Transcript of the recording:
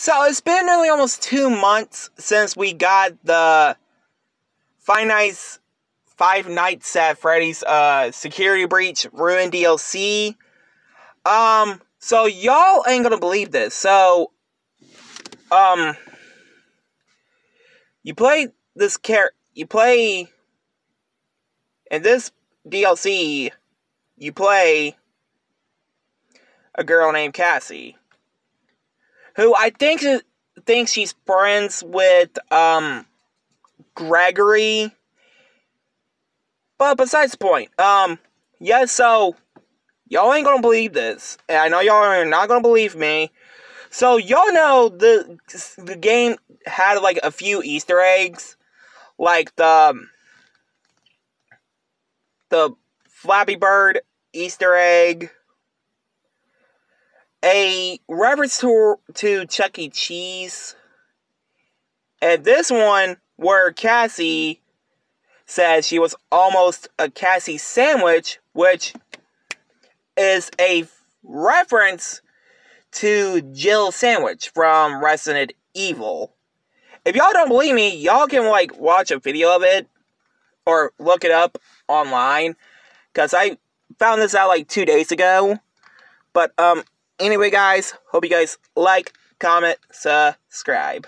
So it's been nearly almost two months since we got the Five Nights Five Nights at Freddy's uh security breach ruin DLC. Um so y'all ain't gonna believe this. So um you play this char you play in this DLC you play a girl named Cassie who I think thinks she's friends with um Gregory. But besides the point, um, yeah, so y'all ain't gonna believe this, and I know y'all are not gonna believe me. So y'all know the the game had like a few Easter eggs, like the the Flappy Bird Easter egg, a reference to, to Chuck E. Cheese. And this one, where Cassie says she was almost a Cassie sandwich, which is a reference to Jill Sandwich from Resident Evil. If y'all don't believe me, y'all can like watch a video of it or look it up online because I found this out like two days ago. But um, Anyway, guys, hope you guys like, comment, subscribe.